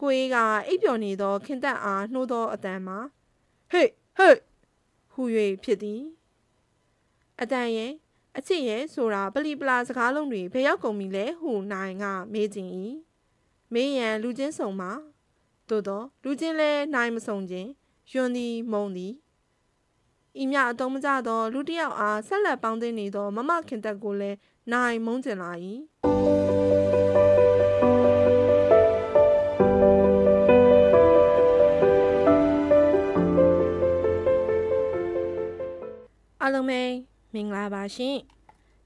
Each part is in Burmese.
ကိုအေးကအိပ်ပျော်နေသောခင်သက်အားနှိုးသောအတန်မှာဟေ့ဟေ့ဟူ၍ဖြစ်သည်အတန်ရဲ့အချစ်ရဲ့ဆိုတာပလီပလာစကားလုံးတွေဘယ်ရောက်ကုန်ပြီလဲဟုနိုင်ကမေးခြင်း၏မေးရန်လူချင်းဆုံမှာသို့တော့လူချင်းလဲနိုင်မဆုံခြင်းယွန်းသည်မုံသည်ဤမြအတုံးမကြသော လူတစ်ယောက်အားဆက်လက်ပေါင်းသိနေသောမမခင်သက်ကိုလည်းနိုင်မုန်းကျင်လာ၏ အလုံးမဲမင်္ဂလာပါရှင်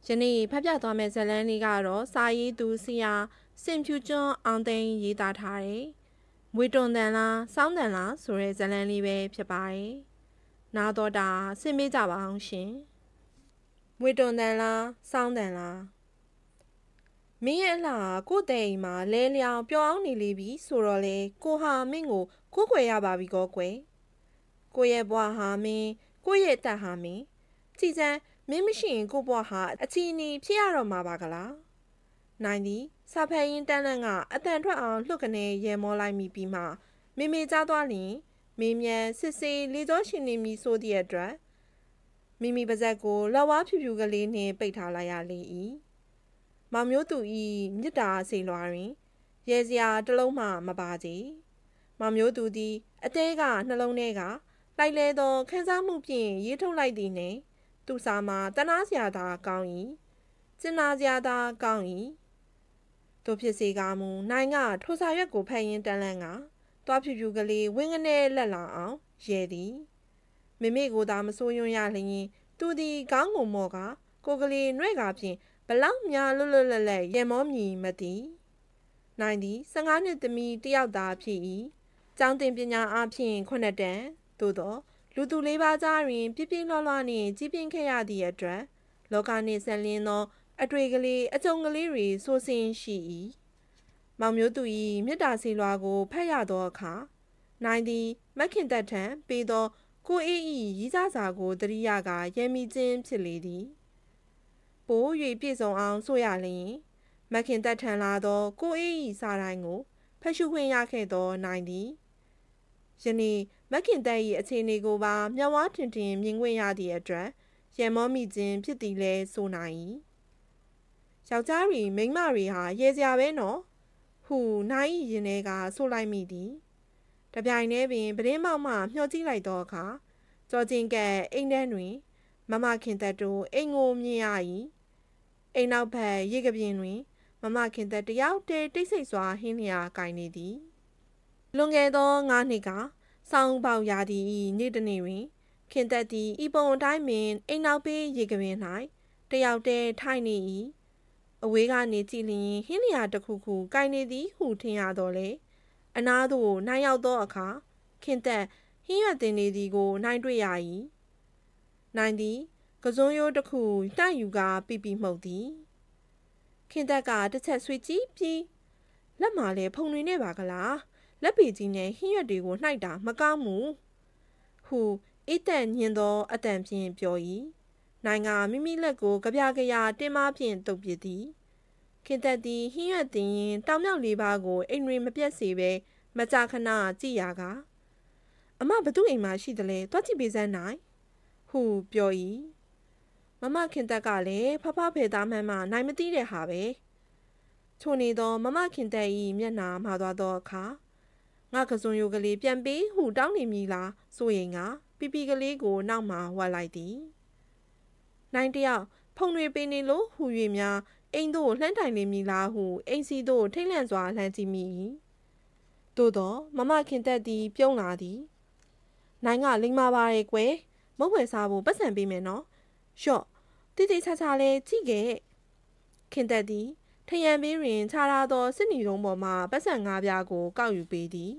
ယနေ့ဖတ်ပြသွားမယ့်ဇာတ်လမ်းလေးကတော့စာရေးသူဆီယာစင်ဖြူကျွန်းအောင်သိန်းရေးသားထားတယ်မွေတွန်တန်လားစောင်းတန်လားဆိုတဲ့ဇာတ်လမ်းလေးပဲဖြစ်ပါတယ်နားတော်တာဆင်မေးကြပါအောင်ရှင်မွေတွန်တန်လားစောင်းတန်လားမင်းရဲ့အလားကိုတဲ့အိမ်မှာလဲလျောင်ပျော်အောင်နေလိပြီဆိုတော့လေကိုဟာမင်းကိုကိုးကွယ်ရပါပြီကောကွယ်ကိုရဲ့ဘွားဟာမင်းကိုရဲ့အသက်ဟာမင်း ကြည်စမ်းမင်းမရှိရင်ကိုဘွားဟာအချီနီဖြစ်ရတော့မှာပါကလားနိုင်သည်စာဖက်ရင်တန်းလန့်ကအတန်ထွက်အောင်လှုပ်ကနေရဲမောလိုက်မိပြီးမှမေမေကြားသွားလျင်မေမြန်စစ်စေးလေသောရှင်နေမီဆိုသည့်အတွက်မိမိပါဇက်ကိုလက်ဝါးဖြူဖြူကလေးနှင့်ပိတ်ထားလိုက်ရလေ၏မောင်မျိုးသူဤမြစ်တာစေလွာတွင်ရဲစရာတလုံးမှမပါကြမောင်မျိုးသူသည် အသေးကနှလုံးထဲကလိုက်လဲသောခန်းစားမှုဖြင့်ရေးထုတ်လိုက်သည်နှင့် သူစာမှာတနာစရာသာကောင်း၏ကျင်နာစရာသာကောင်း၏တို့ဖြစ်စေကမူနိုင်ကထိုစာရွက်ကိုဖတ်ရင်းတန်းလန်းကတွားဖြူဖြူကလေးဝင်းကနေလက်လာအောင်ရဲသည်မိမိကိုသာမစိုးရွံ့ရလျင်သူသည်ခေါင်းကိုမော့ကကိုကလေးနှဲ့ကဖြင့်ဘလောက်များလွတ်လွတ်လပ်လပ်ရေမောမြည်မသည်နိုင်သည်15နှစ်သမီးတယောက်သာဖြစ်၏ကျောင်းတင်ပညာအဖြစ်ခုနှစ်တန်းသို့သော လူသူလေးပါးကြားတွင် ပြပြလောလောနှင့်ကြီးပြင်းခဲ့ရသည့်အတွက်လောကနှင့်ဆက်လင်းသော အတွေ့ကလေးအကြုံကလေးတွေဆိုဆင်းရှိ၏မောင်မျိုးသူ၏မြစ်တာစီလွာကိုဖတ်ရသောအခါနိုင်သည်မက်ခင်သက်ထံပေးသောကိုအေး၏ရီးစားစာကိုတရိယာကရဲမိခြင်းဖြစ်လေသည်ပိုး၍ပြည့်စုံအောင်ဆိုရလျင်မခင်သက်ထံလာသော ကိုအေး၏စာတိုင်းကိုဖတ်ရှုခွင့်ရခဲ့သောနိုင်သည်ယနေ့ မခင်သက်၏အခြေအနေကိုပါမျက်ဝါးထင်ထင်မြင်ခွင့်ရသည့်အတွက်ရမောမိခြင်းဖြစ်သည်လဲဆိုနိုင်၏ယောက်ျားတွေမိန်းမတွေဟာရေစရာပဲနော်ဟုနိုင်ရင်ထဲကဆိုလိုက်မိသည်တပြိုင်တည်းပင်ပရင်းမောက်မှမျှောကြည့်လိုက်သောအခါကြောချင်းကဲအိမ်ထဲတွင် မမခင်သက်တို့အိမ်ကိုမြင်ရ၏အိမ်နောက်ဘက်ရေကပြင်းတွင် မမခင်သက်တယောက်တည်းတိတ်ဆိတ်စွာဟင်းလျာကိုင်နေသည်လွန်ခဲ့သော၅နှစ်က ဆောင်းပေါရာသီ၏နေ့တနေ့တွင် ခင်သက်သည်ဤပုံအတိုင်းပင်အိမ်နောက်ဘေးရေကပြင်း၌တယောက်တည်းထိုင်နေ၏အဝေးကနေကြည့်လျင်ဟင်းလျာတစ်ခုခုကိုင်နေသည်ဟုထင်ရတော့လေအနားသို့နိုင်ရောက်သောအခါခင်သက်ဟင်းရွက်တင်နေသည်ကို နိုင်တွေ့ရ၏နိုင်သည်ကစုံရိုးတစ်ခုတိုက်ယူကပြပြမှုတ်သည်ခင်သက်ကတစ်ချက်ဆွေကြည့်ပြီးလက်မှာလည်းဖုန်တွေနဲ့ပါကလား လက်ပေကြီးနဲ့ဟင်းရွက်တွေကိုနှိုက်တာမကောင်းဘူးဟုအိတ်တန်ညင်သောအတန်ဖြင့်ပြော၏နိုင်ကမိမိလက်ကိုကြပြကြရတင်းမဖြင့်တုပ်ပစ်သည်ခင်သက်သည်ဟင်းရွက်တင်ရင်တောင်မြောက်လေးပါးကိုအိမ်တွင်မပြတ်စေဘဲမကြာခဏကြည့်ရကအမဘသူအိမ်မှာရှိတယ်လဲတွားကြည့်ပေးစမ်းနိုင်ဟုပြော၏မမခင်သက်ကလည်းဖဖဖေသားမှန်မှနိုင်မသိတဲ့ဟာပဲချိုနေသောမမခင်သက်၏မျက်နှာမှာသွားသောအခါ ငါကစုံယိုကလေးပြန်ပေးဟုတောင်းနေမိလားဆိုရင်ကပီပီကလေးကိုနောက်မှဝတ်လိုက်သည်နိုင်တယောက်ဖုန်တွေပေးနေလို့ဟူ၍များအိမ်သို့လှမ်းတိုင်နေမိလားဟုအိမ်စီသို့ထိတ်လန့်စွာလှမ်းကြည့်မိ၏သို့သောမမခင်သက်သည် ပြုံးလာသည်နိုင်ကလိမ္မာပါရဲ့ကွယ်မုတ်ဝယ်စားဖို့ပတ်စံပေးမယ်နော်ရှော့တိတိချာချာလဲကြည့်ခဲ့ခင်သက်သည် ထရန်ဘေးတွင်ခြားထားသောစစ်နီတုံးပေါ်မှပတ်စံငါးပြားကိုကောက်ယူပေးသည်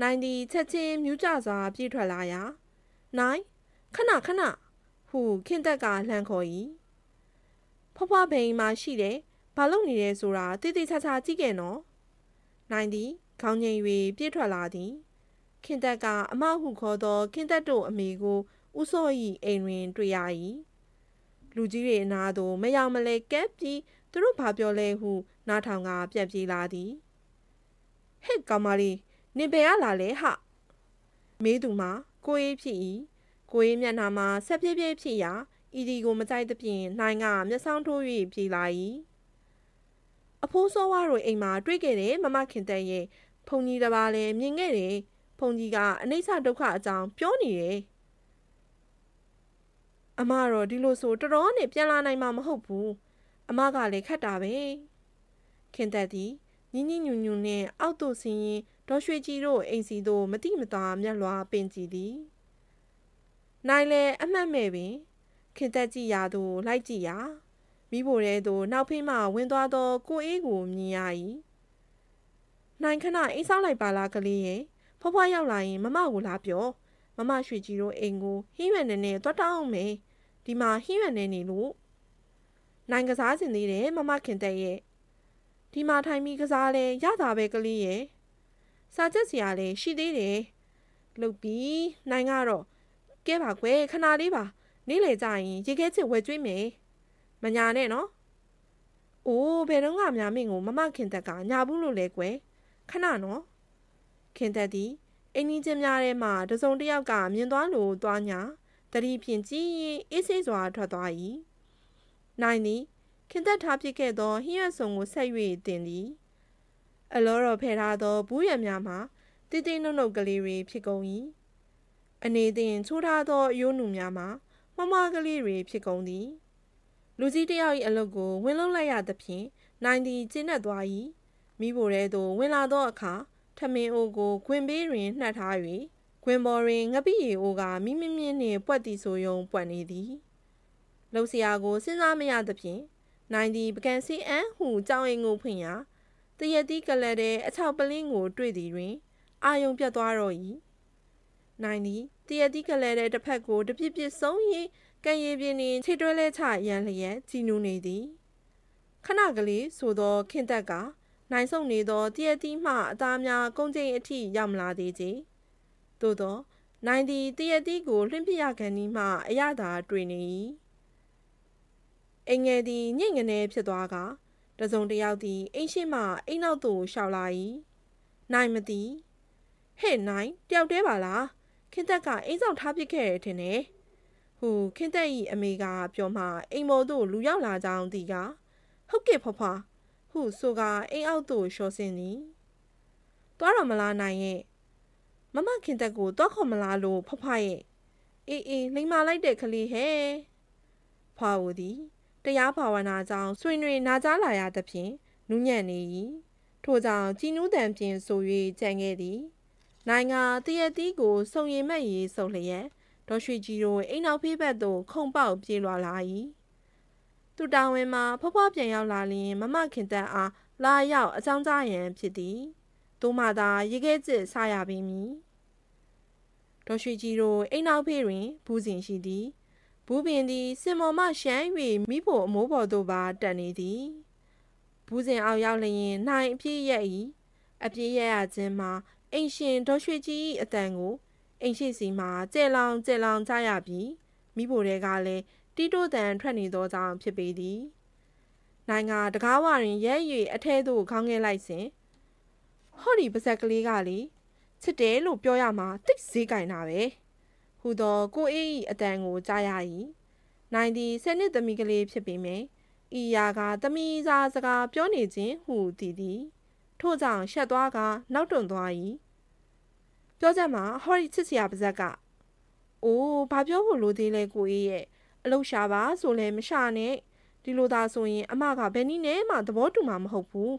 နိုင်သည်ချက်ချင်းမြူးကြစွာပြေးထွက်လာရာနိုင်ခဏခဏဟုခင်သက်ကလှမ်းခေါ်၏ဖွားဖွားဘိန်မှရှိတယ်ဘာလုပ်နေလဲဆိုတာတိတိချာချာကြည့်ခဲ့နော်နိုင်သည်ခေါင်းငိမ်၍ပြေးထွက်လာသည်ခင်သက်ကအမဟုခေါ်သောခင်သက်တို့အမေကိုဥစော၏အိမ်တွင် တွေ့ရ၏လူကြီးတွေအနာသို့မရောက်မလဲကပ်ပြီး သူတို့ဘာပြောလဲဟုနားထောင်ကပြက်ပြေးလာသည်ဟဟဲ့ကောင်မလေးနင်ဘယ်ကလာလဲဟမေးသူမှာကိုအေးဖြစ်၏ကိုအေးမျက်နှာမှာဆက်ပြေးပြေးဖြစ်ရာဤဒီကိုမကြိုက်သဖြင့်နိုင်ကမျက်စောင်းထိုး၍ပြေးလာ၏အဖိုးစောဝါတို့အိမ်မှာတွေ့ခဲ့တဲ့မမခင်တဲ့ရဲ့ဖုန်ကြီးတစ်ပါးလည်းမြင်ခဲ့တယ်ဖုန်ကြီးကအနိစ္စဒုက္ခအကြောင်းပြောနေတယ်အမတော့ဒီလိုဆိုတော်တော်နဲ့ပြန်လာနိုင်မှာမဟုတ်ဘူး အမကလည်းခက်တာပဲခင်သက်သည်ညင်းညင်းညူညူနဲ့အောက်သို့ဆင်းရင်ဒေါ်ရွှေကြည်တို့အိမ်စီသို့မတိမတာမျက်လွှာပင်ကြည်သည်နိုင်လဲအမှတ်မဲ့ပင်ခင်သက်ကြည့်ရာသို့လိုက်ကြည့်ရာမိဖို့ရဲသို့နောက်ဖေးမှဝင်သွားသောကိုအေးကိုမြင်ရ၏နိုင်ခဏအိမ်ဆောက်လိုက်ပါလားကလေးရဲ့ဖွားဖွားရောက်လာရင်မမကိုလာပြောမမရွှေကြည်တို့အိမ်ကိုဟင်းရွက်နေနဲ့တွတ်တောင်းမယ်ဒီမှာဟင်းရွက်နေနေလို့ နိုင်ကစားစင်သေးတယ်မမခင်တဲ့ရဲ့ဒီမှာထိုင်ပြီးကစားလဲရတာပဲကလေးရဲ့စာချက်စရာလဲရှိသေးတယ်လုတ်ပြီးနိုင်ကတော့ကဲပါကွယ်ခဏလေးပါနေ့လေကြရင်ရေခဲချစ်ဝဲကျွေးမယ်မညာနဲ့နော်အိုးဘယ်တော့မှများမင်းကိုမမခင်တက်ကညာဘူးလို့လဲကွယ်ခဏနော်ခင်သက်သည်အင်းကြီးချင်းများထဲမှတစုံတစ်ယောက်ကမြင်သွားလို့သွားညာတတိဖြင့်ကြည်ရင်အေးဆေးစွာထွက်သွား၏ နိုင်သည်ခင်သက်ထားပစ်ခဲ့သောဟင်းရွက်စုံကိုဆက်၍တင်သည်အလောတော်ဖယ်ထားသောဘူးရံများမှာတိတိနှုတ်နှုတ်ကလေးတွေဖြစ်ကုန်၏အနေသည်ချိုးထားသောအယိုးနူများမှာမမကလေးတွေဖြစ်ကုန်သည်လူကြီးတယောက်၏အလုပ်ကိုဝင်လုံးလိုက်ရသဖြင့်နိုင်သည်ကျင်းနေသွား၏မိဖို့ရဲသို့ဝင်လာသောအခါထမင်းအိုးကိုခွင်ပေးတွင်နှက်ထား၍ခွင်ပေါ်တွင်ငပိရီအိုးကမိမမြင့်နှင့်ပွက်သည်ဆိုယုံပွက်နေသည် လှုပ်ရှားကိုစဉ်းစားမရသဖြင့်နိုင်သည်ပကံစီအန်ဟုကြောင်အိမ်ကိုဖွင့်ရာတရတိကလတ်တဲ့အချောက်ပလင်းကို တွေ့သည်တွင် အာယုံပြတ်သွားတော့၏နိုင်သည်တရတိကလတ်တဲ့တစ်ဖက်ကိုတပြစ်ပြစ်ဆုံး၍ကံရည်ပြင်းနှင့်ခြေတွဲလဲချရန်လျက်ကြည်နူးနေသည်ခဏကလေးဆိုသောခင်သက်ကနိုင်ဆုံနေသောတရတိမှအသားများကုန်းချိန်အထိရောက်မလာသေးချေသို့သော နိုင်သည်တရတိကိုလွှင့်ပြရခံဤမှအရသာတွေ့နေ၏ အိမ်ငယ်သည်ညိတ်ငနေဖြစ်သွားကတစုံတယောက်သည်အိမ်ရှိမှအိမ်နောက်သို့ရှောက်လာ၏နိုင်မသည်ဟဲ့နိုင်တယောက်တည်းပါလားခင်သက်ကအိမ်ဆောင်ထားပစ်ခဲ့ရထင်တယ်ဟူခင်သက်၏အမေကပြောမှအိမ်မော်သို့လူရောက်လာကြောင်းသိကဟုတ်ကဲ့ဖွားဖွားဟုဆိုကအိမ်အောက်သို့လျှော်ဆင်းသည်သွားတော့မလားနိုင်ရဲ့မမခင်သက်ကိုသွားခေါ်မလားလို့ဖွားဖွားရဲ့အေးအေးလိမ္မာလိုက်တဲ့ကလေးဟဲ့ဖွားဦးသည် တရားဘာဝနာကြောင့်ဆွေးနွေးနာကြားလာရသဖြင့်နူးညံ့နေ၏ထို့ကြောင့်ကြည်နူးတံပြင်ဆို၍ကြံခဲ့သည်နိုင်ငံတရတီးကိုစုံရည်မဲ့ရေးဆုံလျက်ဒေါ်ရွှေကြီးတို့အိမ်နောက်ဖေးဘက်သို့ခုံပေါက်ပြေးလွှာလာ၏သူတာဝန်မှာဖွားဖွားပြန်ရောက်လာလျင်မမခင်သက်အားလာရောက်အကြောင်းကြားရန်ဖြစ်သည်သူမှသာရေခဲကျစ်ဆရပေမည်ဒေါ်ရွှေကြီးတို့အိမ်နောက်ဖေးတွင်ဘူးစဉ်ရှိသည် ဘူးပင်သည်စင်မော်မှရှမ်း၍မိဖို့အမိုးပေါ်သို့ပါတက်နေသည်ဘူးစဉ်အောင်ရောက်လျင်နိုင်အပြည့်ရဲ့၏အပြည့်ရရခြင်းမှာအိမ်ရှင်ဒေါ်ရွှေကြီး၏အတန်ကိုအိမ်ရှိစီမှာကြဲလောင်ကြဲလောင်ကြရပြီးမိဖို့တွေကလည်းတီးတိုးတန်ထွက်နေသောကြောင့်ဖြစ်ပေသည်နိုင်ငံတကားဝရင်ရဲ၍အထဲသို့ခေါင်းငဲလိုက်စဉ်ဟောဒီပါဇက်ကလေးကလေချစ်တယ်လို့ပြောရမှာတိတ်ဈေးကင်တာပဲ ဟူသောကိုအေး၏အတန်ကိုကြားရ၏နိုင်သည်ဆယ်နှစ်သမီးကလေးဖြစ်ပေမယ့်ဤယာကသမီးစားစကားပြောနေခြင်းဟုသည်သည်ထို့ကြောင့်ရှက်သွားကနောက်တွန့်သွား၏ပြောချက်မှာဟောဒီချစ်စရာပါဇက်ကအိုးဘာပြောဖို့လိုသေးလဲကိုအေးရဲ့အလုရှာပါဆိုလဲမရှာနဲ့ဒီလိုသာဆိုရင်အမကဘယ်နည်းနဲ့မှသဘောတူမှာမဟုတ်ဘူး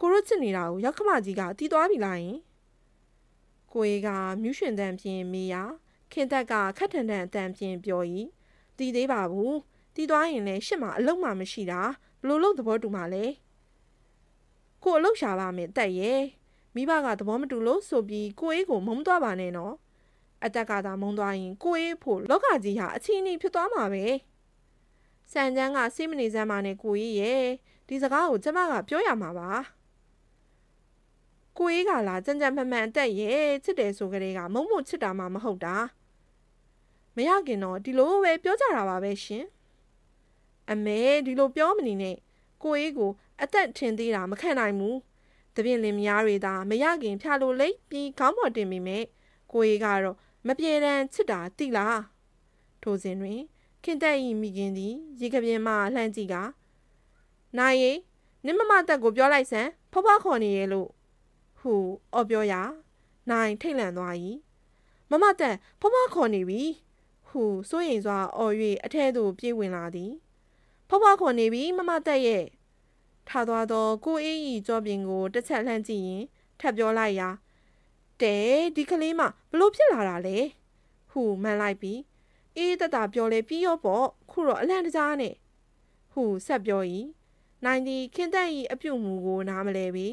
ကိုရချစ်နေတာကိုရောက်ခမကြီးကတီးသွားပြီလားယင် ကိုအေးကမြူးရှင်တန်ဖြင့်မေးရခင်သက်ကခက်ထန်ထန်အတန်ဖြင့်ပြော၏တီးသေးပါဘူးတီးသွားရင်လည်းရှစ်မှာအလုံးမှမရှိတာဘလို့လို့သဘောတူမှာလဲကိုအလုရှာပါမယ်တက်ရဲ့မိဘကသဘောမတူလို့ဆိုပြီးကိုအေးကိုမုန်းသွားပါနဲ့နော်အတက်ကသာမုန်းသွားရင်ကိုအေးဖို့လောကကြီးဟာအချင်းချင်းဖြစ်သွားမှာပဲစံချမ်းကစိတ်မနေစမ်းပါနဲ့ကိုအေးရဲ့ဒီစကားကိုကျမကပြောရမှာပါ ကိုအေးကလာကြံကြံမှန်မှန်အသက်ရဲ့ချစ်တယ်ဆိုကြတဲ့ကမုံမုံချစ်တာမှမဟုတ်တာမရခင်တော့ဒီလိုပဲပြောကြတာပါပဲရှင်အမေဒီလိုပြောမနေနဲ့ကိုအေးကိုအသက်ထင်သေးတာမခံနိုင်ဘူးတပြင်းလင်မယားတွေသာမရခင်ဖြာလို့လိမ့်ပြီးခေါင်းပေါ်တင်မိမယ်ကိုကြီးကတော့မပြေတမ်းချစ်တာတိလားထိုစဉ်တွင်ခင်သက်ဤမိခင်သည်ရေကပြင်းမှလှမ်းကြည့်ကနိုင်ရီနင့်မမတက်ကိုပြောလိုက်စမ်းဖွားဖွားခေါ်နေရဲ့လို့ ဟုအော်ပြောရာနိုင်ထိတ်လန့်သွား၏မမတက်ဖွားဖွားခေါ်နေပြီဟုစိုးရိမ်စွာအော်၍အထဲသို့ပြေးဝင်လာသည်ဖွားဖွားခေါ်နေပြီမမတက်ရဲ့ထသွားသောကိုအေးဤကြောပြင်ကိုတစ်ချက်လှမ်းကြည့်ရင်ထပ်ပြောလိုက်ရာတဲဒီကလေးမဘလို့ဖြစ်လာတာလဲဟုမှန်လိုက်ပြီးအေးတတပြောလဲပြီးရောပေါ့ခုတော့အလန့်တကြားနဲ့ဟုဆက်ပြော၏နိုင်သည်ခင်သက်၏အပြုတ်မူကိုနားမလဲပြီ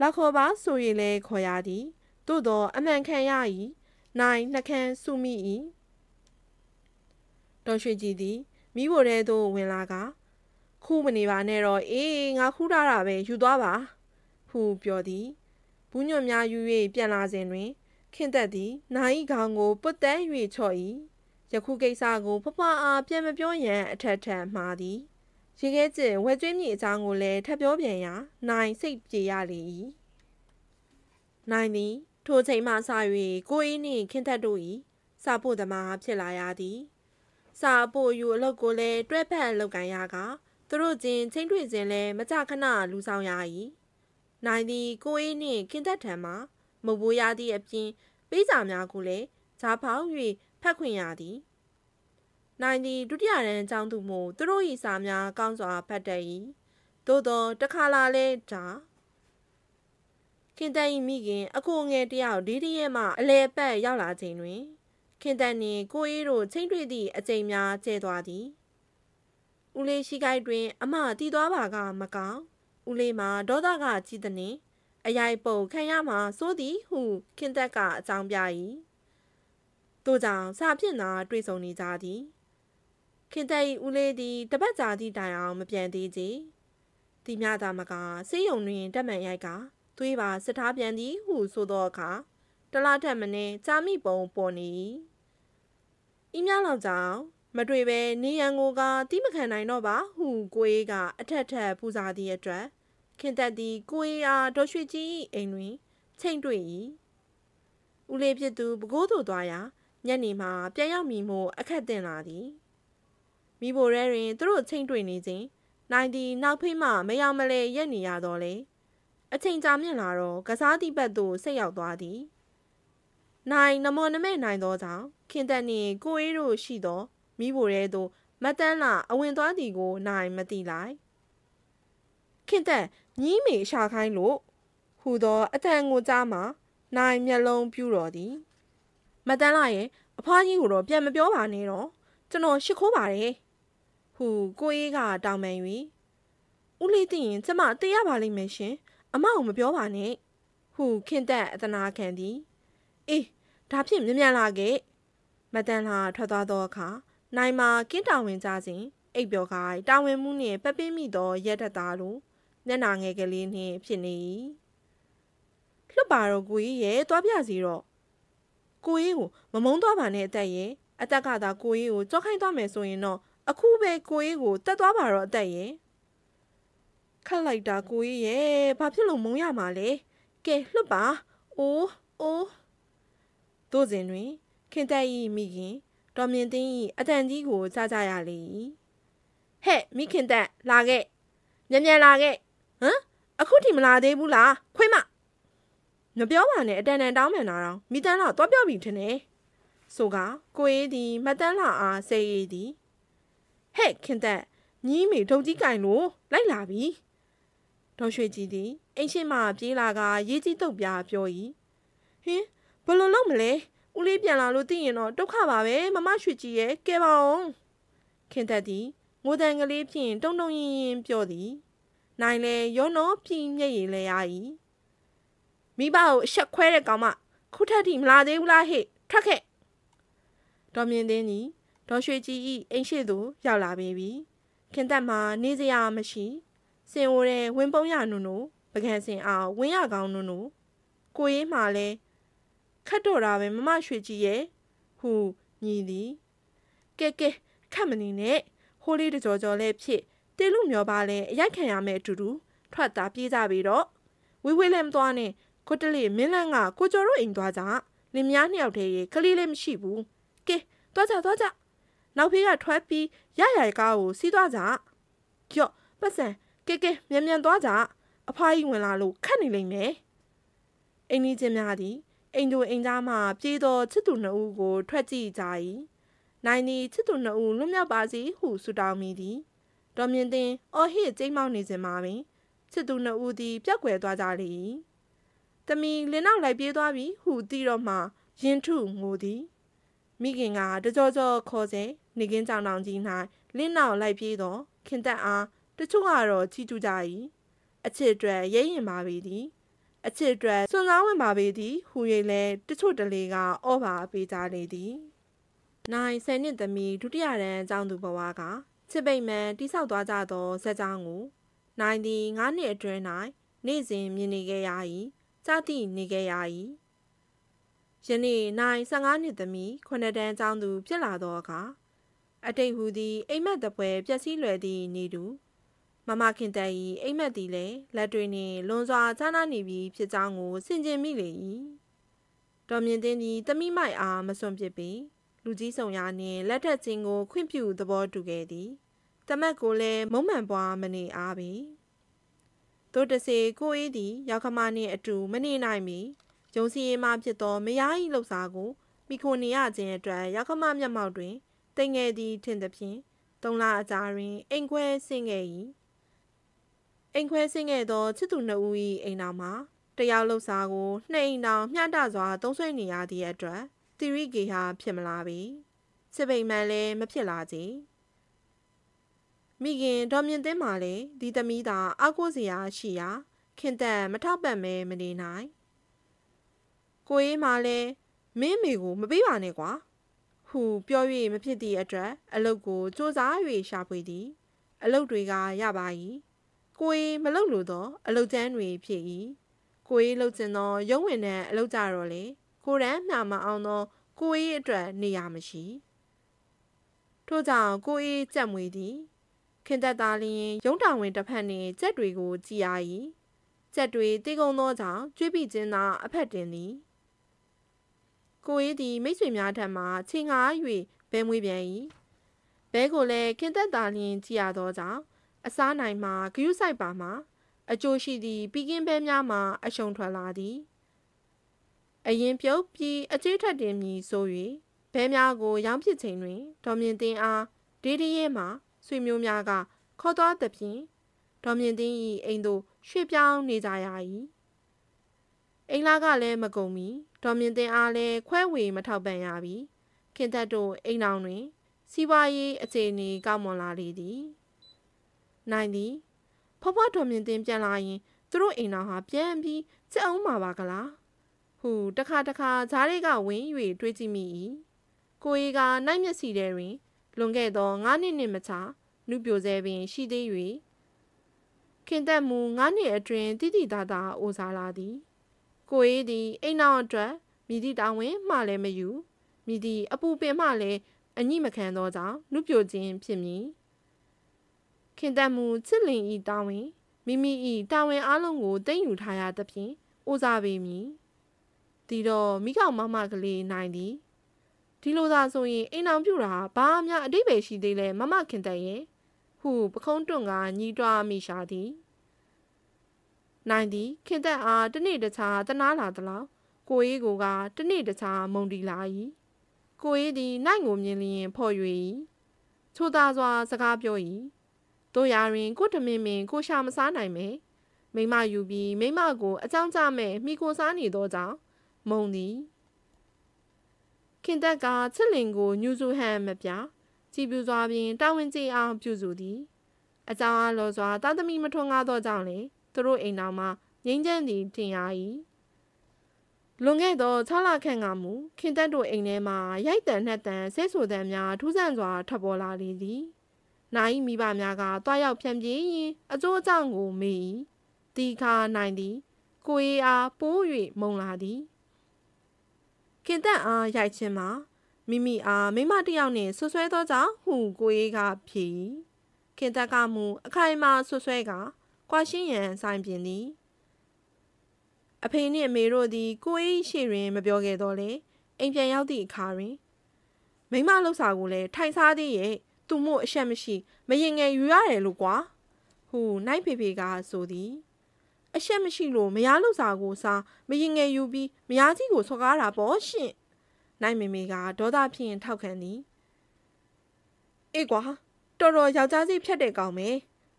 လက်ခေါ်ပါဆိုရင်လဲခေါ်ရသည်သို့တော့အမှန်ခံရ၏နိုင်နှခမ်းစုမိ၏တော်ရွှေကြည်သည်မိဖို့တဲသို့ဝင်လာကခူးမနေပါနဲ့တော့အေးငါခူးထားတာပဲယူသွားပါဟုပြောသည်ဘူးညွန့်များယူ၍ပြန်လာစဉ်တွင် ခင်သက်သည်နိုင်ခေါင်ကိုပုတ်တန်း၍ချော့၏ယခုကိစ္စကိုဖဖအားပြန်မပြောရန်အထက်ထက်မှားသည် ရေခဲကျင်ဝဲကျွေးမြင့်အကြောင်းကိုလည်းထပ်ပြောပြန်ရာနိုင်စိတ်ပြေရလေ၏နိုင်သည်ထိုချိန်မှစ၍ကိုအေးနှင့်ခင်သက်တို့၏စာဖို့သမားဖြစ်လာရသည်စာပို့ယူအလုပ်ကိုလည်းတွဲဖက်လုပ်ကန်ရကသူတို့ချင်းချင်းတွေ့ခြင်းလည်းမကြခဏလူဆောင်ရ၏နိုင်သည်ကိုအေးနှင့်ခင်သက်ထံမှမဘိုးရသည့်အပြင်ပေးစာများကိုလည်းဂျားဖောင်း၍ဖတ်ခွင့်ရသည် နိုင်သည်ဒုတိယရန်အကြောင်းသူမို့သူတို့၏စာများကောင်းစွာဖတ်တတ်၏သို့သောတခါလာလဲဒါခင်တန်၏မိခင်အကိုငယ်တယောက်ဒီဒီရဲ့မှအလဲပတ်ရောက်လာချိန်တွင် ခင်တန်နှင့်ကိုအေးတို့ချိန်တွေ့သည့်အကြိမ်များကျဲသွားသည်ဦးလေးရှိခိုက်တွင် အမတီးသွားပါကမကောင်းဦးလေးမှာဒေါသကကြီးသည်နှင့်အယိုက်ပုတ်ခံရမှာစိုးသည်ဟု ခင်သက်ကအကြောင်းပြ၏တို့ကြောင့်စာဖြင့်သာတွေ့ဆုံနေကြသည် ခင်သက်၏ဦးလေးသည်တပတ်ကြာသည့်တိုင်အောင်မပြန်သေးကြ။ဒီမြသာမကစေးရုံတွင်တက်မှန်ရိုက်ကသွေးပါစစ်ထားပြန်သည်ဟုဆိုသောအခါတလားထက်မနှင်းကြာမိပုံပေါ်နေ၏။ဤများလောက်ကြောင့်မတွေ့ပဲနေရန်ကိုကတိမခံနိုင်တော့ပါဟုကိုအေးကအထက်ထက်ပူဇာသည့်အတွက်ခင်သက်သည်ကိုအေးအားဒေါ်ရွှေကြီးအိမ်တွင်ချိန်တွေ့၏။ဦးလေးဖြစ်သူပကိုးသို့သွားရာညနေမှပြန်ရောက်မိမို့အခက်တင်လာသည်။ မိဘရဲတွင်သူတို့ချိန်တွေ့နေခြင်းနိုင်သည်နောက်ဖိမှမရောက်မလဲရက်နေရတော့လေအချိန်ကြာမြင့်လာတော့ကစားသည့်ဘက်သို့ဆက်ရောက်သွားသည်နိုင်နမောနမဲနိုင်သောကြောင့်ခင်သက်နှင့်ကိုအေးတို့ရှိသောမိဘရဲသို့မတန်းလာအဝင်သွားသည်ကိုနိုင်မသိလိုက်ခင်သက်ညီးမေရှာခိုင်းလို့ဟူသောအတန်ကိုကြားမှနိုင်မျက်လုံးပြူတော်သည်မတန်းလာရဲ့အဖွားကြီးကိုတော့ပြန်မပြောပါနဲ့တော့ကျွန်တော်ရှ िख ိုးပါတယ် ဟုကိုအေးကတောင်းပန်၍ဦးလေးသိရင်ကျမတေးရပါလိမ့်မယ်ရှင်အမအောင်မပြောပါနဲ့ဟုခင်သက်အသနာခံသည်အေးဒါဖြင့်မြ мян လာခဲ့မတန်လာထွက်သွားသောအခါနိုင်မာကင်းတောင်ဝင်ကြစဉ်အိပ်ပျော်ခိုင်တာဝန်မှုနှင့်ပပင်းမိသောရက်တသားလိုမျက်နာငယ်ကလေးနှင့်ဖြစ်နေ၏လွတ်ပါတော့ကိုကြီးရဲ့သွားပြစီတော့ကိုကြီးကိုမမုန်းသွားပါနဲ့အသက်ရဲ့အသက်ကသာကိုကြီးကိုကြောက်ခိုင်းသွားမယ်ဆိုရင်တော့ အခုပဲကိုကြီးကိုတက်သွားပါတော့အသက်ရဲ့ခတ်လိုက်တာကိုကြီးရဲ့ဘာဖြစ်လို့မုန်းရမှာလဲကဲလွတ်ပါအိုးအိုးတို့စဉ်တွင် ခင်တက်ဤမိခင်တော်မြင့်သိန်းဤအတန်ကြီးကိုကြားကြရလေဟဲ့မိခင်တက်လာခဲ့မြန်မြန်လာခဲ့ဟမ်အခုထိမလာသေးဘူးလားခွေးမမပြောပါနဲ့အတန်တန်တောင်းမှန်တာတော့မိတန်းတော့တော့ပြောပြီထင်တယ်ဆိုကကိုအေးသည်မတန်းလာအားစေးရည်သည် ဟဲ့ခင်သက်ညီးမေဒုံကြီးကင်လို့လိုက်လာပြီဒေါ်ရွှေကြည်သည်အိမ်ရှိမှပြေးလာကရေးကြီးတုတ်ပြပြော၏ဟင်းဘယ်လိုလုပ်မလဲဦးလေးပြန်လာလို့သိရင်တော့ဒုက္ခပါပဲမမရွှေကြည်ရဲ့ကဲပါအောင်ခင်သက်သည်ငိုတန်ကလေးဖြင့်တုံတုံရင်ရင်ပြောသည်နိုင်လေရောနော်ပြင်းမျက်ရည်လဲရ၏မိဘကိုအဆက်ခွဲတဲ့ကောင်မခုထက်ထိမလာသေးဘူးလားဟဲ့ထွက်ခဲ့တော်မြင်သိန်းသည် ဒေါ်ရွှေကြည်ဤအိမ်ရှိသို့ရောက်လာပေပြီခင်သက်မှာနေစရာမရှိစင်ဝရဲဝင်းပုံးရနုနုပကံစင်အောင်ဝင်းရကောင်းနုနုကိုရေးမှလဲခတ်တော့တာပဲမမရွှေကြည်ရဲ့ဟူညီသည်ကဲကဲခတ်မနေနဲ့ဟိုးလေးတကြောကြောလဲဖြစ်တေလူမျောပါလဲအရိုက်ခံရမယ်အတူတူထွက်တာပြေးကြပြီတော့ဝေးဝေးလည်းမသွားနဲ့ကိုတလေးမင်းလန်းကကိုကျော်တို့အိမ်သွားကြလင်မယားနှစ်ယောက်တည်းရေကလေးလည်းမရှိဘူးကဲသွားကြသွားကြ နောက်ဖေးကထွက်ပြီးရရကားကိုစီးသွားကြကြော့ပတ်စံကဲကဲမြန်မြန်သွားကြအဖွားကြီးဝင်လာလို့ခတ်နေလိမ့်မယ်အိမ်ကြီးချင်းများသည်အိမ်တို့အိမ်သားမှပြေးသောချစ်သူနှစ်ဦးကို ထွက်ကြည့်ကြ၏နိုင်သည်ချစ်သူနှစ်ဦးလွတ်မြောက်ပါစေဟုဆုတောင်းမိသည်တော်မြင့်တင်အော်ဟစ်ကျိမ်းမောင်းနေစဉ်မှာပင်ချစ်သူနှစ်ဦးသည်ပြက်ကွယ်သွားကြလေ၏တမီလင်းနောက်လိုက်ပြေးသွားပြီဟုသိတော့မှရင်ထုငိုသည်မိခင်ကတကြောကြောခေါ်စေ နေကင်းကြောင်တောင်ကြီး၌လင်းနောက်လိုက်ပြေးတော့ခင်သက်အားတချို့ကတော့ချီးကျူးကြ၏အချစ်အတွက်ရဲရင်ပါပေသည်အချစ်အတွက်စွန့်စားဝင်ပါပေသည်ဟူ၍လဲတချို့တလေကအော့ပါပေးကြလေသည်နိုင်ဆယ်နှစ်သမီးဒုတိယရန်အကြောင်းသူဘဝကချစ်ပိတ်မှန်တိဆောက်သွားကြသောဇက်ကြောင်းကိုနိုင်သည်၅နှစ်အတွင်း၌နေ့စဉ်မြင်နေခဲ့ရ၏ကြားသိနေခဲ့ရ၏ယနေ့နိုင်15နှစ်သမီးခုနှစ်တန်းကျောင်းသူဖြစ်လာသောအခါ အတိတ်ဟူသည်အိမ်မက်တပွဲပျက်စီးလွယ်သည့်နေတူမမခင်တ၏အိမ်မက်သည်လည်းလက်တွေနှင့်လွန်စွာချားနာနေပြီဖြစ်ကြောင်းကိုဆင်ခြင်မိလေ၏တော်မြင့်တင်းသည်တမိမိုက်အားမစွန့်ပစ်ပေလူကြီးဆောင်ရနှင့်လက်ထက်ချင်းကိုခွင့်ပြုသဘောတူခဲ့သည်တမက်ကိုလည်းမုံမှန်ပွားမနေအားပေတို့တစေကိုအေးသည်ရောက်ခမနှင့်အတူမနေနိုင်မီဂျုံစီရင်မှဖြစ်သောမယား၏လှုပ်ရှားကိုမိခိုနေရခြင်းအတွက်ရောက်ခမမျက်မှောက်တွင် တိမ်ငယ်သည်ထင်သဖြင့်သုံးလအကြာတွင်အိမ်ခွဲဆင်းခဲ့၏အိမ်ခွဲဆင်းခဲ့သောချစ်သူနှစ်ဦး၏အိမ်တော်မှာတယောက်လှုပ်ရှားကိုနှစ်အိမ်တော်မျှတစွာသုံးဆွဲနေရသည့်အတွက်တီရီဂေဟာဖြစ်မလာပေစစ်ပိန်မှန်လည်းမဖြစ်လာကြမိခင်ဒေါ်မြင့်သိန်းမှလည်းဒီသမီးသာအောက်ကိုစရာရှိရာခင်သက်မထောက်ပံ့မဲမနေနိုင်ကိုအေးမှလည်းမင်းမေကိုမပေးပါနဲ့ကွာ ဟုပြော၍မဖြစ်သည့်အတွက်အလုတ်ကိုစူးစမ်း၍ရှာဖွေသည် အလုတ်တွေကရပါ၏ကိုအေးမလုတ်လို့တော့အလုတ်ကျန်းတွေဖြစ်၏ကိုအေးလုတ်ကျင်သောရုံးဝင်တဲ့အလုတ်ကြတော့လေကိုရန်မှမအောင်သောကိုအေးအတွက်နေရာမရှိထို့ကြောင့်ကိုအေးကြက်မွေသည် ခင်သက်သားလျင်ရုံးတောင်ဝင်တစ်ဖက်နှင့်ကြက်တွေကိုကြည်ရ၏ကြက်တွေတေကုံသောကြောင့်ကျွေးပြီးခြင်းသာအဖက်တင်သည် ကိုအေးသည်မိတ်ဆွေများထံမှချင်းငါ၍ဘဲမွေးပြန်၏ဘဲကိုလည်းခင်သက်သားလျင်ကြည်ရသောကြောင့်အစားနိုင်မှဂယုဆိုင်ပါမှအကျိုးရှိသည့်ပီကင်းဘဲများမှအရှုံထွက်လာသည်အရင်ပြုတ်ပြီးအကျေးထက်တင်မည်ဆို၍ဘဲများကိုရောင်းပစ်ချိန်တွင်ဒေါ်မြင့်တင်းအားဒေးဒီရဲမှဆွေမျိုးများကခေါ်သွားသဖြင့်ဒေါ်မြင့်တင်း၏အိမ်သို့ရွှေ့ပြောင်းနေကြရ၏အိမ်လာကလည်းမကုန်မီ ဒေါ်မြင့်တင်းအားလည်းခွဲဝေမထောက်ပံ့ရပြီခင်သက်တို့အိမ်အောင်တွင် စီးပွားရေးအခြေအနေကောင်းမွန်လာလေသည်နိုင်သည်ဖွားဖွားဒေါ်မြင့်တင်းပြန်လာရင်သူတို့အိမ်တော်ဟာပြန်ပြီးစက်အောင်မှာပါကလားဟုတခါတခါဈားတွေကဝင်း၍တွေးကြည့်မိ၏ကိုရီကနိုင်မျက်စီထဲတွင်လွန်ခဲ့သော9နှစ်နှင့်မချနုပြိုဆဲပင်ရှိသေး၍ခင်သက်မူ9နှစ်အတွင်းတိတိတသာအိုစားလာသည် ကိုအေးသည်အိမ်နောက်အတွက်မိသည့်တောင်းဝင်မှလည်းမယူမိသည့်အပူပင်မှလည်းအညိမခံသောကြောင့်နုပြိုခြင်းဖြစ်မည်ခင်သက်မူချစ်လင်ဤတောင်းဝင်မိမိဤတာဝန်အလုံးကိုသိမ့်ယူထားရသဖြင့်အိုစားပေမည်ဒီတော့မိကောင်မမကလေးနိုင်သည်ဒီလိုသာဆိုရင်အိမ်အောင်ပြူတာဘာမှအတိတ်ပဲရှိသေးလဲမမခင်တဲ့ရဲ့ဟုပခုံးတွန့်ကညီးတွားမိရှာသည် နိုင်သည်ခင်သက်အားတနေ့တခြားတနာလာသလောက်ကိုအေးကိုကတနေ့တခြားမုံတီလာ၏ကိုအေးသည်နိုင်ကိုမြင်လျင်ဖော်၍၏ချိုသာစွာစကားပြော၏တို့ရာတွင်ကိုတမင်မင်ကိုရှာမစားနိုင်မေမိမယူပြီးမိမကိုအကြောင်းကြမဲ့မိကိုစားနေသောကြောင့်မုံသည်ခင်သက်ကချစ်လင်ကိုညူစုဟန်မပြကြည်ပြူစွာဖြင့်တာဝန်ကျေအောင်ပြုစုသည်အကြောင်းအားလောစွာတာသမီမထွန်းကားသောကြောင့်လေ သူတို့အိမ်တော်မှာငိမ့်ချမ်းသည်တင်ရ၏လွန်ခဲ့သော6လခန့်ကမူခင်သက်တို့အိမ်ထဲမှာရိုက်တန်နှက်တန်ဆဲဆိုတန်များထူးဆန်းစွာထပ်ပေါ်လာလေသည်နိုင်မိဘများကတွားရောက်ဖြန့်ပြေးရင်အကျိုးအကြောင်းကိုမေး၏တီခါနိုင်သည်ကိုအေးအားပိုး၍မုံလာသည်ခင်သက်အားရိုက်ခြင်းမှာမိမိအားမိမတယောက်နှင့်ဆွဆွဲသောကြောင့်ဟုကိုရေးကဖြေခင်သက်ကမူအခိုင်အမာဆွဆွဲက ကွာရှင်းရန်ဆိုင်ပြင်သည်အဖေနှင့်အမေတို့သည်ကိုအေးရှိတွင်မပြောခဲ့တော့လေအိမ်ပြန်ရောက်သည့်အခါတွင် မိမလှုပ်စာကိုလည်းထိုင်စားသေးရဲ့သူမို့အရှက်မရှိ မရင်ငယ်ယူရတယ်လို့ကွာဟူနိုင်ဖေဖေကဆိုသည် အရှက်မရှိလို့မရလှုပ်စာကိုစားမရင်ငယ်ယူပြီးမရကြီးကိုဆွကားတာပေါ့ရှင့်နိုင်မေမေကဒေါသဖြင့်ထောက်ခံသည်အေးကွာတော်တော်ယောက်ျားစီဖြတ်တဲ့ကောင်ပဲ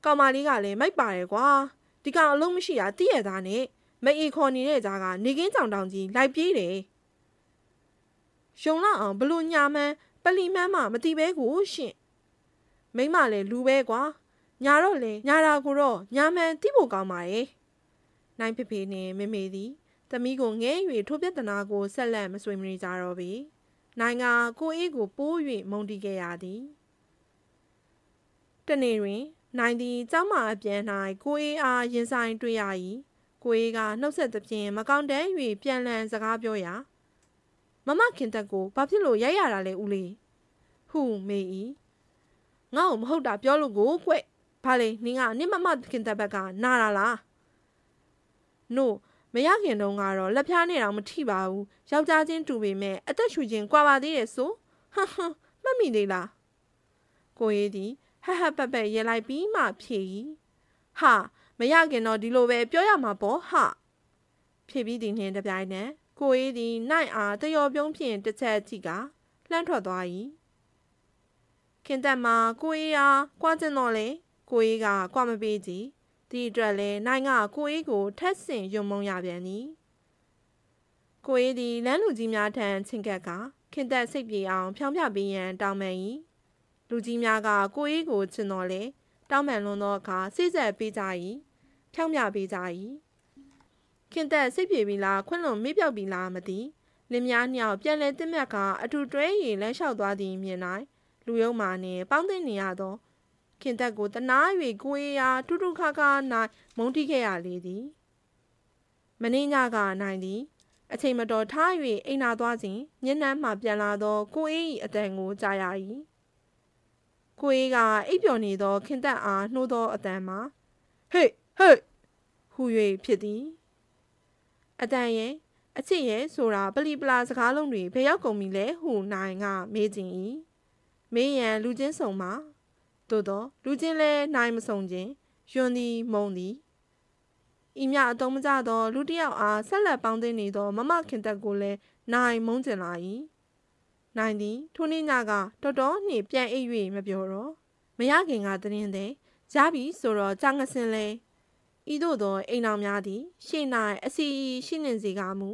ကောင်မလေးကလည်းမိုက်ပါတယ်ကွာဒီကောင်အလုံးမရှိတာတည့်ရသားနဲ့မအေခေါ်နေတဲ့ကြားကနေကင်းကြောင်တောင်ကြီးလိုက်ပြေးတယ်ရှုံလာအောင်ဘလို့ညာမန်းပလီမန်းမှမတိပဲကိုရှင့်မိမလည်းလူပဲကွာညာတော့လေညာတာကိုတော့ညာမန်းတိဖို့ကောင်းပါရဲ့နိုင်ဖေဖေနဲ့မေမေသည်သမီးကိုငဲ၍ထိုပြဿနာကိုဆက်လက်မဆွေးနွေးကြတော့ပေနိုင်ကကိုအေးကိုပိုး၍မုန်တီခဲ့ရသည်တနေ့တွင် နိုင်သည်ကျောင်းမှအပြန်၌ကိုအေးအားရင်ဆိုင်တွေ့ရ၏ကိုအေးကနှုတ်ဆက်သဖြင့်မကောင်းတန်း၍ပြန်လည်စကားပြောရာမမခင်တက်ကိုဘာဖြစ်လို့ရိုက်ရတာလဲဦးလေးဟုမေ၏ငါ့ကိုမဟုတ်တာပြောလို့ကိုကွဘာလဲနင်းကနင့်မမခင်တက်ဘက်ကနာတာလားနို့မရခင်တုန်းကတော့လက်ဖြားနဲ့တော့မထိပါဘူးယောက်ျားချင်းတူပေမဲ့အသက်ရှူခြင်းကွာပါသေးတယ်ဆိုဟမ်ဟမ်မှတ်မိသေးလားကိုရေးသည် ဟဟပပရဲလိုက်ပြီးမှဖြေ၏ဟာမရခင်တော့ဒီလိုပဲပြောရမှာပေါ့ဟာဖြေပြီးသည်နှင့်တပြိုင်နက်ကိုရေးသည်နိုင်အားတယောပြုံးဖြင့်တစ်ချက်ကြည့်ကလှမ်းထွက်သွား၏ခင်တက်မှာကိုရေးအားကြွားကျင်တော့လေကိုရေးကကြွားမပေးကြည့်ဒီအတွက်လည်းနိုင်ကကိုအေးကိုထက်ဆင်ယုံမုံရပြန်သည်ကိုအေးသည်လမ်းလူကြီးများထံချင်ကက်ကခင်သက်စိတ်ပြေအောင် ဖြောင်းပြပေးရန်တောင်းပန်၏ လူကြီးများကကိုအေးကိုချင်တော်လေတောင်းပန်လွန်သောအခါစိတ်ဆက်ပေးကြ၏ဖြောင်းပြပေးကြ၏ခင်သက်စိတ်ပြေပြီလားခွင့်လွန်မေ့ပြောက်ပြီလားမသိလင်းများညောင်ပြန်လဲတင်မြတ်ကအထူတွဲရီလမ်းလျှောက်သွားသည်မြင်၌လူယုံမာနှင့်ပေါင်းသိနေရသောခင်သက်ကိုတနာ၍ကိုအေးအားတူတူခါခါနိုင်မုန်းတိခဲ့ရလေသည်မင်းညကနိုင်သည်အချိန်မတော်ထား၍အိမ်နာသွားစဉ်ညနှမ်းမှပြန်လာသောကိုအေး၏အတန်ကိုကြားရ၏ ကိုအေးကအိပ်ပျော်နေသောခင်သက်အားနှိုးသောအတန်မှာဟေ့ဟေ့ဟူ၍ဖြစ်သည်အတန်ရဲ့အချစ်ရဲ့ဆိုတာပလီပလာစကားလုံးတွေဘယ်ရောက်ကုန်ပြီလဲဟုနိုင်ကမေးခြင်း၏မေးရန်လူချင်းဆုံမှာသို့သောလူချင်းလဲနိုင်မဆုံခြင်းယွန်းသည်မုံသည်ဤမြအတုံးမကြသောလူတစ်ယောက်အားဆက်လက်ပေါင်းသိနေသောမမခင်တက်ကိုလည်းနိုင်မုံကျင်လာ၏ နိုင်သည်ထိုနေ့ညကတော်တော်နှင့်ပြန်အိပ်၍မပြောတော့မရခင်ကတရင်သည်ရပြီဆိုတော့ကြာငစင်လဲဤသို့သောအိမ်တော်များသည် ရှေ့၌အစီရှိနေစေကားမူ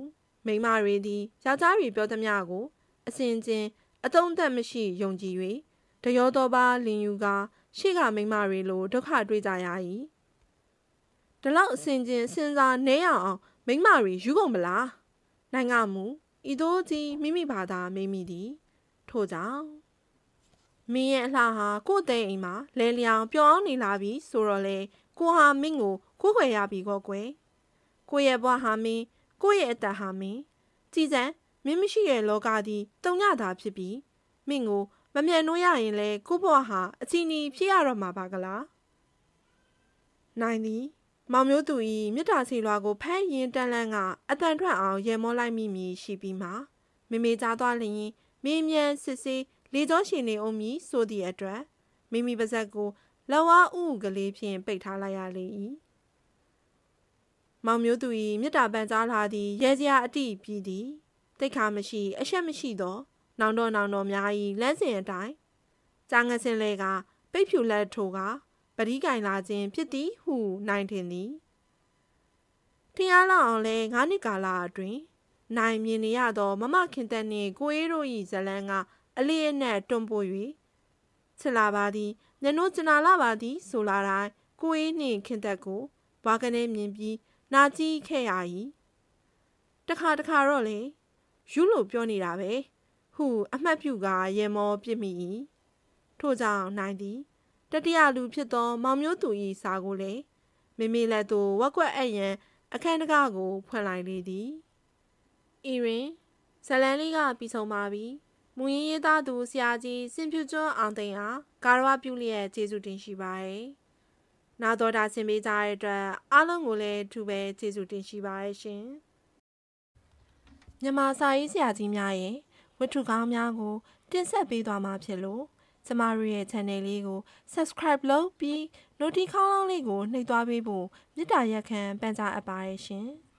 မိမတွေသည်ယောက်ျားတွေပြောသမျှကို အစဉ်ချင်းအတုံးသက်မရှိယုံကြည်၍တရောတော်ပါလင်ယူကရှေ့ကမိမတွေလိုဒုက္ခတွေ့ကြရ၏ဒီလောက်အစင်ချင်းစဉ်းစားနေရအောင်မိမတွေယူကုန်မလားနိုင်ငံမူ ဤသို့ကြီးမိမိဘာသာမိမိသည်ထို့ကြောင့်မင်းရဲ့အလှဟာကို့တဲ့အိမ်မှာလဲလျောင်ပျော်အောင်နေလာပြီဆိုတော့လေကိုဟာမင်းကိုခိုးခွေရပြီကောကွယ်ကိုရဲ့ဘွားဟာမင်းကိုရဲ့အသက်ဟာမင်းကြည်စံမင်းမရှိတဲ့လောကသည်တုံညတာဖြစ်ပြီးမင်းကိုမမြန်နှိုးရရင်လဲကိုဘွားဟာအချီနီဖြစ်ရတော့မှာပါကလားနိုင်သည် မောင်မျိုးသူဤမြစ်တာစီလွာကိုဖမ်းရင်တန်လန်းကအတန်ထွက်အောင်ရေမောလိုက်မိမိရှိပြီးမှမေမေကြားသွားလျင်မင်းမြန်စစ်စေးလေကြောရှင်နေအောင်မည်ဆိုသည့်အတွက်မိမိပါဇက်ကိုလဝါဥကလေးဖြင့်ပိတ်ထားလိုက်ရလေ၏မောင်မျိုးသူ၏မြစ်တာပန်ကြားလာသည့်ရဲစရာအတိပြည်သည်တိတ်ခါမရှိအရှက်မရှိသောနောင်တော်နောင်တော်များ၏လမ်းစဉ်အတိုင်းကြာငစင်လေကပိတ်ဖြူလက်ထိုးက ပရိကင်လာခြင်းဖြစ်သည်ဟုနိုင်ထင်သည်ထင်ရလောက်အောင်လဲငါးနှစ်ကာလအတွင်းနိုင်မြင်နေရသောမမခင်သက်နှင့်ကိုအေးတို့၏ဇလန်းကအလေးအနက်တွန်းပို့၍ချစ်လာပါသည်ညနိုးကျနာလာပါသည် ဆိုလာတိုင်းကိုအေးနှင့်ခင်သက်ကိုဘွားကနေမြင်ပြီးနာကြည့်ခဲ့ရ၏တခါတခါတော့လေယူလို့ပြောနေတာပဲဟု အမှတ်ပြုကာရေမောပြစ်မိ၏ထို့ကြောင့်နိုင်သည် တတိယလူဖြစ်သော မောင်မျိုးသူ၏စာကိုလည်းမိမိလက်သို့ဝက်ကွက်အပ်ရန်အခန်းတကားကိုဖွင့်လိုက်လေသည်ဤတွင်ဇလန်လေးကပြီးဆုံးပါပြီမူရင်းရေးသားသူဆရာကြီးစင်ဖြူကျွန်းအောင်သိန်းအားကာရဝပြုလျက်ကျေးဇူးတင်ရှိပါ යි နာတော်တာဆင်ပေးကြတဲ့အတွက်အားလုံးကိုလည်းထူပဲကျေးဇူးတင်ရှိပါရဲ့ရှင်မြန်မာစာရေးဆရာကြီးများရဲ့ဝတ္ထုကောင်းများကို တင်ဆက်ပေးသွားမှာဖြစ်လို့ ကျမတို့ရဲ့ channel လေးကို subscribe လုပ်ပြီး notification လေးကိုနှိပ်သွားပေးဖို့မေတ္တာရက်ခံပန်ကြားအပ်ပါရဲ့ရှင်။